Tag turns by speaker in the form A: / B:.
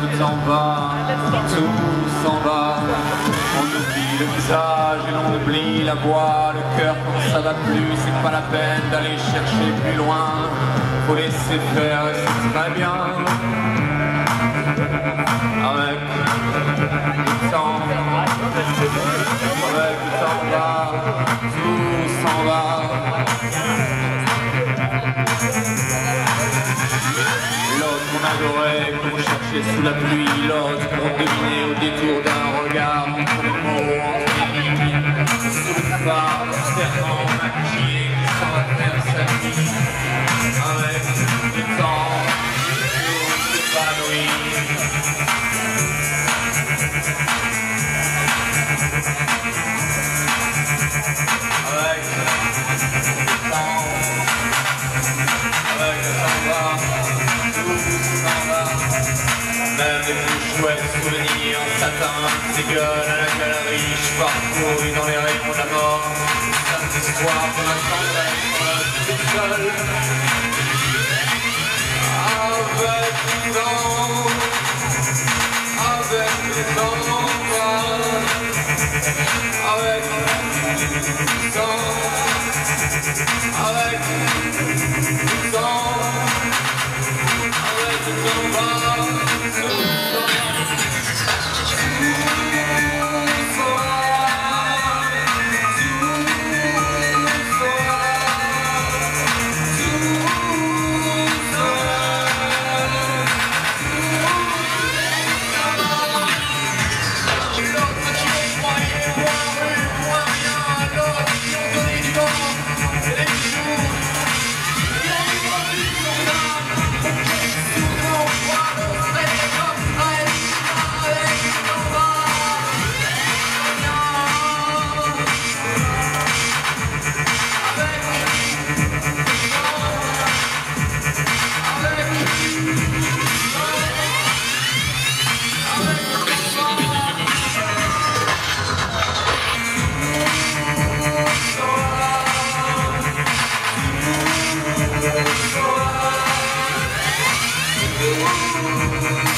A: Le temps va, tout s'en va. On oublie le visage et l'on oublie la voix, le cœur quand ça va plus, c'est pas la peine d'aller chercher plus loin. Faut laisser faire et c'est très bien. La pluie, l'autre qu'on devinait au détour d'un regard, entre les sous serment maquillé qui sa vie, du temps. Même les plus chouettes souvenirs en satin, ces gueules à la galerie, je parcours dans les rayons de la mort. Espoir de ma tendresse, tout seul. Mm-hmm.